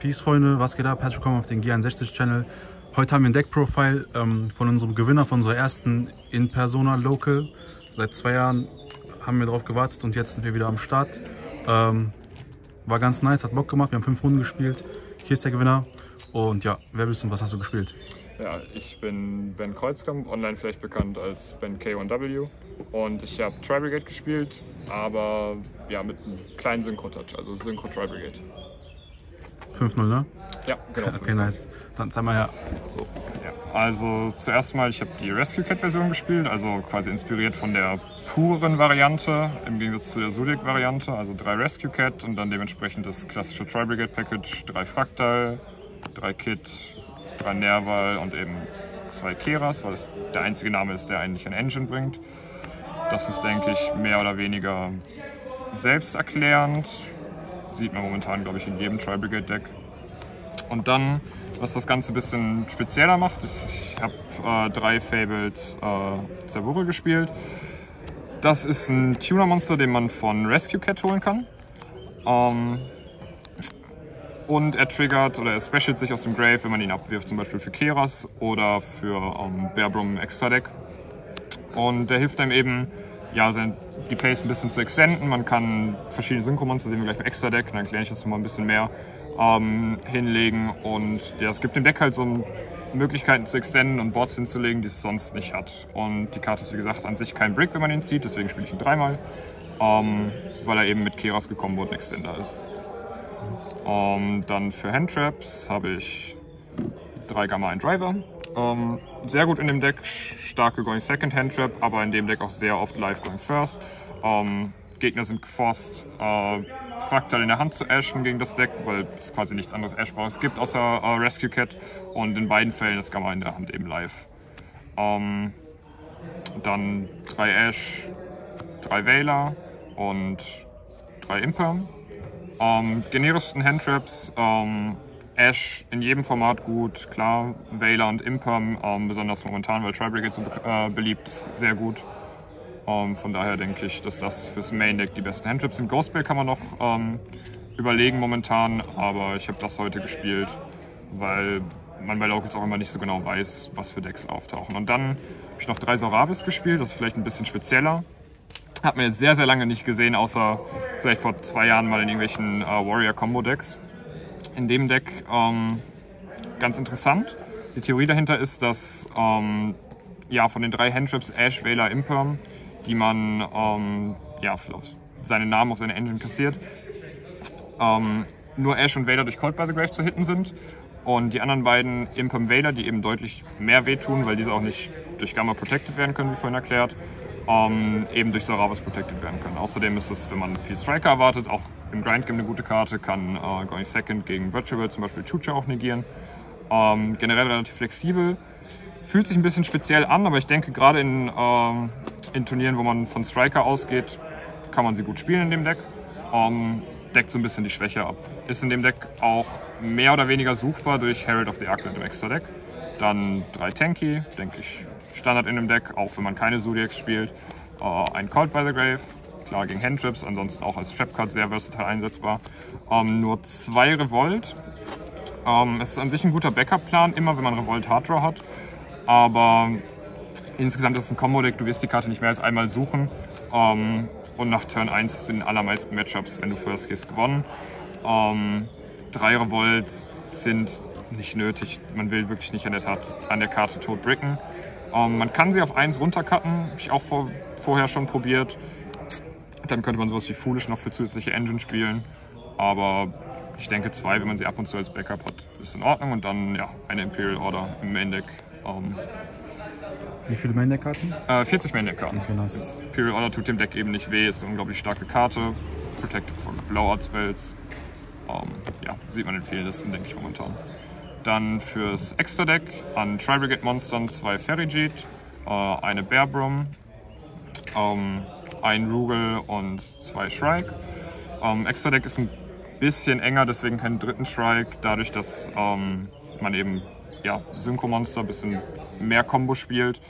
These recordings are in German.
Peace, Freunde, was geht ab? Herzlich willkommen auf den G61-Channel. Heute haben wir ein Deck-Profile ähm, von unserem Gewinner, von unserer ersten In-Persona Local. Seit zwei Jahren haben wir darauf gewartet und jetzt sind wir wieder am Start. Ähm, war ganz nice, hat Bock gemacht, wir haben fünf Runden gespielt. Hier ist der Gewinner. Und ja, wer bist du und was hast du gespielt? Ja, ich bin Ben Kreuzkamp, online vielleicht bekannt als Ben K1W. Und ich habe Tri Brigade gespielt, aber ja, mit einem kleinen Synchro-Touch, also Synchro Tri Brigade. 5-0, ne? Ja, genau. Okay, nice. Dann zeig mal her. So, ja. Also zuerst mal, ich habe die Rescue Cat Version gespielt, also quasi inspiriert von der puren Variante im Gegensatz zu der Zodiac Variante, also drei Rescue Cat und dann dementsprechend das klassische Tri Brigade Package, drei Fraktal, drei Kit, drei Nerval und eben zwei Keras, weil es der einzige Name ist, der eigentlich ein Engine bringt. Das ist, denke ich, mehr oder weniger selbsterklärend. Sieht man momentan, glaube ich, in jedem Tri Brigade Deck. Und dann, was das Ganze ein bisschen spezieller macht, ist, ich habe äh, drei Fabled äh, Zerburre gespielt. Das ist ein Tuner-Monster, den man von Rescue Cat holen kann. Ähm, und er triggert oder er specialt sich aus dem Grave, wenn man ihn abwirft, zum Beispiel für Keras oder für ähm, Bearbrum Extra Deck. Und der hilft einem eben, ja, sein, die Plays ein bisschen zu extenden. Man kann verschiedene Synchromonster, sehen wir gleich im Extra Deck, dann erkläre ich das nochmal ein bisschen mehr, ähm, hinlegen. Und ja, es gibt dem Deck halt so Möglichkeiten zu extenden und Boards hinzulegen, die es sonst nicht hat. Und die Karte ist wie gesagt an sich kein Brick, wenn man ihn zieht, deswegen spiele ich ihn dreimal, ähm, weil er eben mit Keras gekommen und ein Extender ist. Ähm, dann für Handtraps habe ich drei Gamma, ein Driver. Ähm, sehr gut in dem Deck, starke Going Second Handtrap, aber in dem Deck auch sehr oft Live Going First. Ähm, Gegner sind geforst, äh, Fraktal in der Hand zu ashen gegen das Deck, weil es quasi nichts anderes Ashbares gibt außer äh, Rescue Cat. Und in beiden Fällen ist Gamma in der Hand eben live. Ähm, dann drei Ash, drei Veiler und drei Imperm. Ähm, generischsten Handtraps, ähm, Ash in jedem Format gut, klar, Veiler und Imperm, ähm, besonders momentan, weil Tri-Brigade so äh, beliebt ist, sehr gut. Ähm, von daher denke ich, dass das fürs Main Deck die besten Handtrips sind. Ghostbell kann man noch ähm, überlegen momentan, aber ich habe das heute gespielt, weil man bei Locals auch immer nicht so genau weiß, was für Decks auftauchen. Und dann habe ich noch drei Soravis gespielt, das ist vielleicht ein bisschen spezieller. Hat man jetzt sehr, sehr lange nicht gesehen, außer vielleicht vor zwei Jahren mal in irgendwelchen äh, Warrior-Combo-Decks. In dem Deck ähm, ganz interessant. Die Theorie dahinter ist, dass ähm, ja, von den drei Handtrips Ash, Veiler, Imperm, die man ähm, ja, auf seinen Namen, auf seine Engine kassiert, ähm, nur Ash und Vader durch Cold by the Grave zu hitten sind. Und die anderen beiden Imperm Vader, die eben deutlich mehr wehtun, weil diese auch nicht durch Gamma protected werden können, wie vorhin erklärt, ähm, eben durch Saravis protected werden können. Außerdem ist es, wenn man viel Striker erwartet, auch im Grind Game eine gute Karte, kann äh, Going Second gegen Virtual zum Beispiel Chucha auch negieren. Ähm, generell relativ flexibel. Fühlt sich ein bisschen speziell an, aber ich denke gerade in, ähm, in Turnieren, wo man von Striker ausgeht, kann man sie gut spielen in dem Deck. Ähm, deckt so ein bisschen die Schwäche ab. Ist in dem Deck auch mehr oder weniger suchbar durch Herald of the Arcland im Extra-Deck. Dann drei Tanky, denke ich, Standard in dem Deck, auch wenn man keine Zodiacs spielt. Äh, ein Cold by the Grave, klar gegen Handtrips, ansonsten auch als Trapcard sehr versatile einsetzbar. Ähm, nur zwei Revolt. Ähm, es ist an sich ein guter Backup-Plan, immer wenn man Revolt Harddraw hat. Aber insgesamt ist es ein Combo-Deck, du wirst die Karte nicht mehr als einmal suchen. Ähm, und nach Turn 1 hast du in den allermeisten Matchups, wenn du First gehst, gewonnen. Ähm, drei Revolt sind nicht nötig. Man will wirklich nicht an der, Tat, an der Karte tot bricken. Ähm, man kann sie auf 1 runtercutten, habe ich auch vor, vorher schon probiert. Dann könnte man sowas wie Foolish noch für zusätzliche Engine spielen. Aber ich denke, zwei, wenn man sie ab und zu als Backup hat, ist in Ordnung. Und dann ja, eine Imperial Order im Main Deck. Ähm, Wie viele Main Karten? äh, 40 Main Karten. Okay, nice. Imperial Order tut dem Deck eben nicht weh, ist eine unglaublich starke Karte. Protected von Blowout Spells. Ähm, ja, sieht man in vielen Listen, denke ich momentan. Dann fürs Extra Deck an Tri Brigade Monstern zwei Ferrigeet, äh, eine Bearbrum, ähm, ein Rugel und zwei Shrike. Ähm, Extra Deck ist ein bisschen enger, deswegen keinen dritten Shrike, dadurch, dass ähm, man eben ja, Synchro-Monster ein bisschen mehr Combo spielt.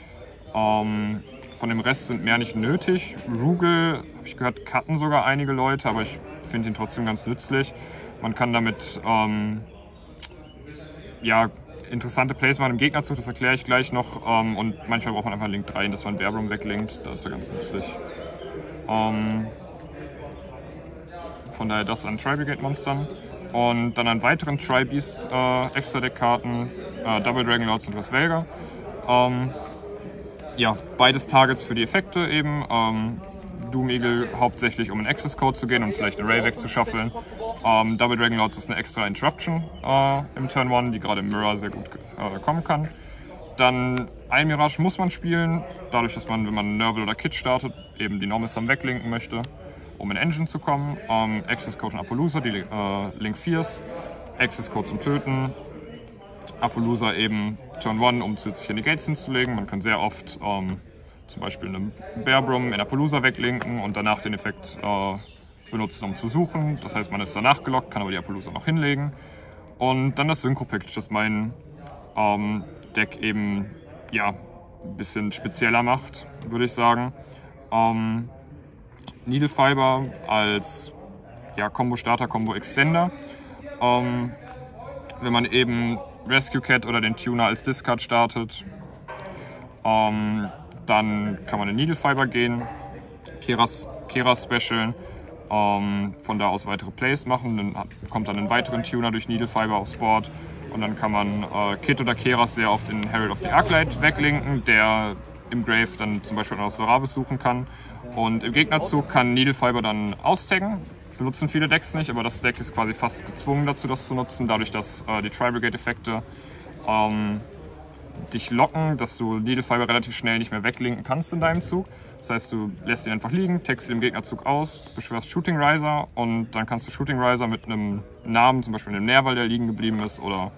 Ähm, von dem Rest sind mehr nicht nötig. Rugel, habe ich gehört, cutten sogar einige Leute, aber ich finde ihn trotzdem ganz nützlich. Man kann damit ähm, ja, interessante Plays machen im Gegnerzug, das erkläre ich gleich noch. Ähm, und manchmal braucht man einfach Link 3, dass man Verbrum weglinkt, das ist ja ganz nützlich. Ähm, von daher das an Tri-Brigade-Monstern. Und dann an weiteren Tri-Beast äh, Extra-Deck-Karten, äh, Double Dragon Lords und Vesvelga. Ähm, ja, beides Targets für die Effekte eben. Ähm, Doom Eagle hauptsächlich um einen Access Code zu gehen und vielleicht Array wegzuschaffeln. Ähm, Double Dragon Lords ist eine extra Interruption äh, im Turn 1, die gerade im Mirror sehr gut äh, kommen kann. Dann ein Mirage muss man spielen, dadurch, dass man, wenn man Nerval oder Kit startet, eben die Normal Sum weglinken möchte, um in Engine zu kommen. Ähm, Access Code und Apollousa, die äh, Link 4s. Access Code zum Töten. Apollousa eben Turn 1, um zusätzliche Negates hinzulegen. Man kann sehr oft ähm, zum Beispiel einen Bearbrum in Apollousa weglinken und danach den Effekt äh, benutzen, um zu suchen. Das heißt, man ist danach gelockt, kann aber die Apollousa noch hinlegen. Und dann das Synchro-Package, das mein ähm, Deck eben ja, ein bisschen spezieller macht, würde ich sagen. Ähm, Needle Fiber als ja, Combo Starter, Combo Extender. Ähm, wenn man eben Rescue Cat oder den Tuner als Discard startet, ähm, dann kann man in Needle Fiber gehen, Keras, Keras specialen, ähm, von da aus weitere Plays machen. Dann hat, kommt dann ein weiteren Tuner durch Needle Fiber aufs Board und dann kann man äh, Kit oder Keras sehr oft in Herald of the Arclight weglinken, der im Grave dann zum Beispiel aus Soravis suchen kann. Und im Gegnerzug kann Needle Fiber dann austaggen. Benutzen viele Decks nicht, aber das Deck ist quasi fast gezwungen dazu, das zu nutzen, dadurch, dass äh, die Tri-Brigade-Effekte ähm, dich locken, dass du Needle Fiber relativ schnell nicht mehr weglinken kannst in deinem Zug. Das heißt, du lässt ihn einfach liegen, text ihn im Gegnerzug aus, beschwörst Shooting Riser und dann kannst du Shooting Riser mit einem Namen, zum Beispiel einem Nerval, der liegen geblieben ist, oder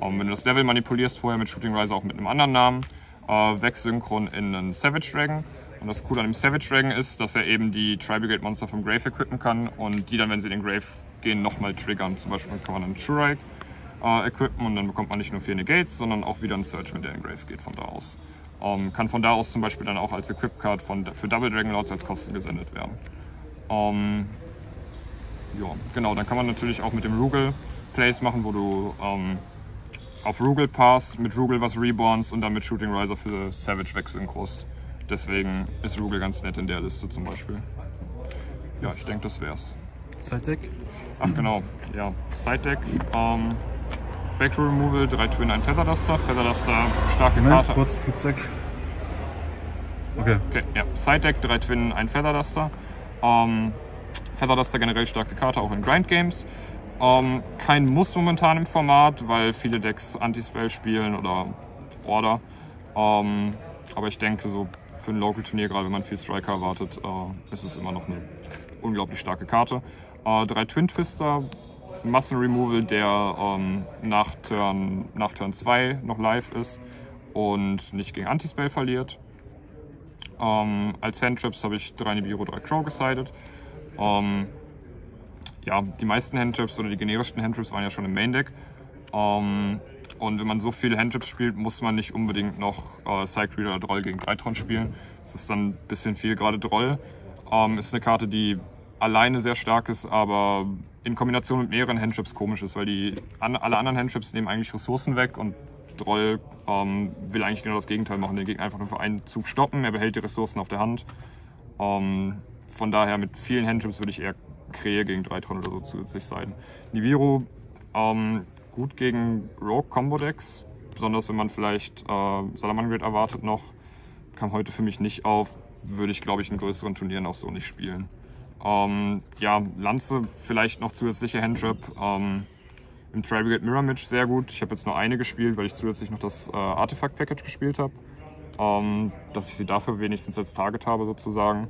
ähm, wenn du das Level manipulierst, vorher mit Shooting Riser auch mit einem anderen Namen, äh, wegsynchron in einen Savage Dragon. Und das Coole an dem Savage Dragon ist, dass er eben die Tri-Brigade Monster vom Grave equippen kann und die dann, wenn sie in den Grave gehen, nochmal triggern. Zum Beispiel kann man einen Shurike äh, equippen und dann bekommt man nicht nur vier Negates, sondern auch wieder einen Search, wenn der in den Grave geht von da aus. Ähm, kann von da aus zum Beispiel dann auch als Equip-Card für Double Dragon Lords als Kosten gesendet werden. Ähm, ja, genau, dann kann man natürlich auch mit dem Rugal Plays machen, wo du ähm, auf Rugal Pass mit Rugal was reborns und dann mit Shooting Riser für Savage wegsynchrost. Deswegen ist Rugal ganz nett in der Liste zum Beispiel. Ja, ich denke, das wär's. Side Deck? Ach genau, ja. Side Deck. Ähm, Backrow Removal, 3 Twin, ein Feather Duster. Feather Duster, starke Moment, Karte. kurz, Flugzeug. Okay. Okay, ja. Side Deck, 3 Twin, ein Feather Duster. Ähm, Feather Duster generell starke Karte, auch in Grind Games. Ähm, kein Muss momentan im Format, weil viele Decks Anti-Spell spielen oder Order. Ähm, aber ich denke, so für ein Local-Turnier, gerade wenn man viel Striker erwartet, äh, ist es immer noch eine unglaublich starke Karte. Äh, drei Twin Twister, Muscle Removal, der ähm, nach, Turn, nach Turn 2 noch live ist und nicht gegen Anti-Spell verliert. Ähm, als Handtrips habe ich drei Nibiru, drei Crow gesidet. Ähm, ja, die meisten Handtrips oder die generischsten Handtrips waren ja schon im Main Deck. Ähm, und wenn man so viele Handtrips spielt, muss man nicht unbedingt noch äh, Psych Reader oder Droll gegen Dreitron spielen. Das ist dann ein bisschen viel, gerade Droll. Ähm, ist eine Karte, die alleine sehr stark ist, aber in Kombination mit mehreren Handtrips komisch ist, weil die an, alle anderen Handtrips nehmen eigentlich Ressourcen weg und Droll ähm, will eigentlich genau das Gegenteil machen. Den Gegner einfach nur für einen Zug stoppen, er behält die Ressourcen auf der Hand. Ähm, von daher mit vielen Handtrips würde ich eher Krähe gegen Dreitron oder so zusätzlich sein. Nibiru ähm, gut gegen Rogue Combo Decks, besonders wenn man vielleicht äh, Salamangrid erwartet noch. Kam heute für mich nicht auf, würde ich glaube ich in größeren Turnieren auch so nicht spielen. Ähm, ja, Lanze vielleicht noch zusätzliche Handtrap. Ähm, Im Tri-Brigade Mirror Match sehr gut. Ich habe jetzt nur eine gespielt, weil ich zusätzlich noch das äh, Artifact Package gespielt habe. Ähm, dass ich sie dafür wenigstens als Target habe sozusagen.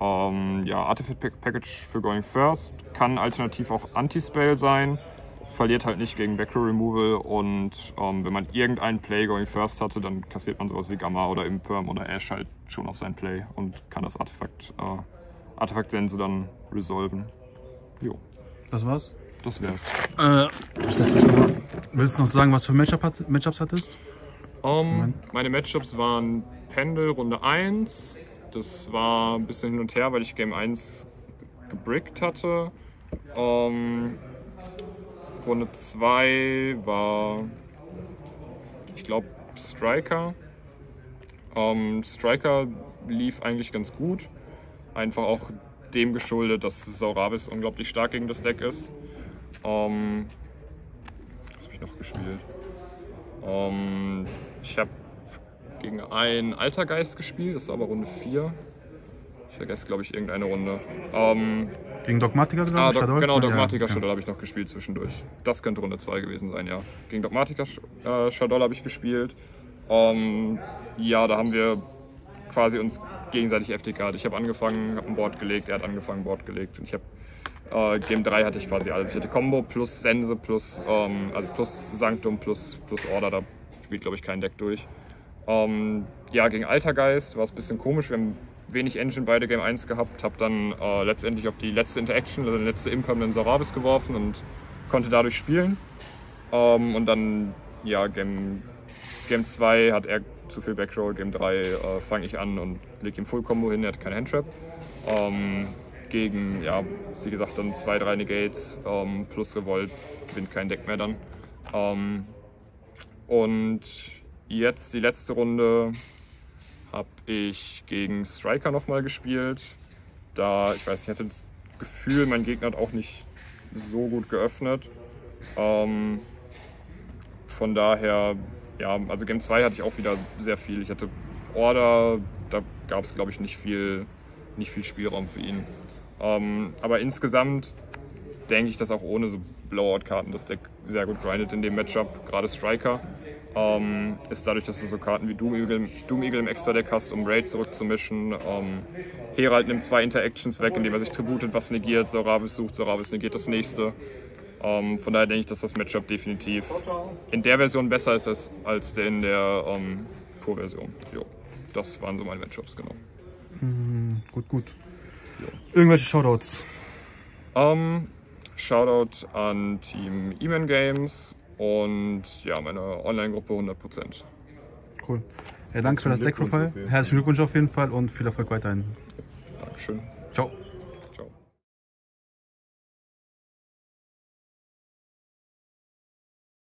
Ähm, ja, Artifact Package für Going First kann alternativ auch Anti-Spell sein. Verliert halt nicht gegen Backrow Removal und ähm, wenn man irgendeinen Play Going First hatte, dann kassiert man sowas wie Gamma oder Imperm oder Ash halt schon auf sein Play und kann das Artefakt, äh, Artefakt-Sense dann resolven. Jo, Das war's? das wär's. Äh, willst du noch sagen, was für Matchup hat, Matchups hattest? Um, meine Matchups waren Pendel Runde 1. Das war ein bisschen hin und her, weil ich Game 1 gebrickt hatte. Um, Runde 2 war ich glaube, Striker. Ähm, Striker lief eigentlich ganz gut. Einfach auch dem geschuldet, dass Saurabis unglaublich stark gegen das Deck ist. Ähm, was habe ich noch gespielt? Ähm, ich habe gegen einen Altergeist gespielt, das war aber Runde 4. Ich vergesse, glaube ich, irgendeine Runde. Ähm, Gegen Dogmatiker, glaube ah, ich, Dog genau, Ja, Dogmatiker ja. Shadow habe ich noch gespielt zwischendurch. Das könnte Runde 2 gewesen sein, ja. Gegen Dogmatiker äh, Shadow habe ich gespielt. Ähm, ja, da haben wir quasi uns gegenseitig FTK. Ich habe angefangen, habe ein Board gelegt, er hat angefangen, ein Board gelegt. Und ich habe äh, Game 3 hatte ich quasi alles. Ich hatte Combo plus Sense plus, ähm, also plus Sanctum plus, plus Order. Da spielt, glaube ich, kein Deck durch. Ähm, ja, gegen Altergeist war es ein bisschen komisch. Wir haben wenig Engine beide Game 1 gehabt. Habe dann äh, letztendlich auf die letzte Interaction, also den letzte Impermanent Sarabis geworfen und konnte dadurch spielen. Ähm, und dann, ja, Game, Game 2 hat er zu viel Backroll. Game 3 äh, fange ich an und lege ihm Full Combo hin. Er hat keine Handtrap. Ähm, gegen, ja, wie gesagt, dann 2, 3 Negates ähm, plus Revolt gewinnt kein Deck mehr dann. Ähm, und jetzt die letzte Runde habe ich gegen Striker nochmal gespielt. Da, ich weiß ich hatte das Gefühl, mein Gegner hat auch nicht so gut geöffnet. Ähm, von daher, ja, also Game 2 hatte ich auch wieder sehr viel. Ich hatte Order, da gab es glaube ich nicht viel, nicht viel Spielraum für ihn. Ähm, aber insgesamt denke ich, dass auch ohne so Blowout-Karten das Deck sehr gut grindet in dem Matchup. Gerade Striker ähm, ist dadurch, dass du so Karten wie Doom Eagle, Doom Eagle im Extra-Deck hast, um Raid zurückzumischen. Ähm, Herald nimmt zwei Interactions weg, indem er sich tributet, was negiert. Sauravis sucht, Sauravis negiert das nächste. Ähm, von daher denke ich, dass das Matchup definitiv in der Version besser ist als, als in der ähm, Pro-Version. Jo, das waren so meine Matchups, genau. Gut, gut. Irgendwelche Shoutouts? Ähm, Shoutout an Team E-Man Games und ja, meine Online-Gruppe 100%. Cool. Ja, danke für das Deck-Profile. Herzlichen Glückwunsch auf jeden Fall und viel Erfolg weiterhin. Dankeschön.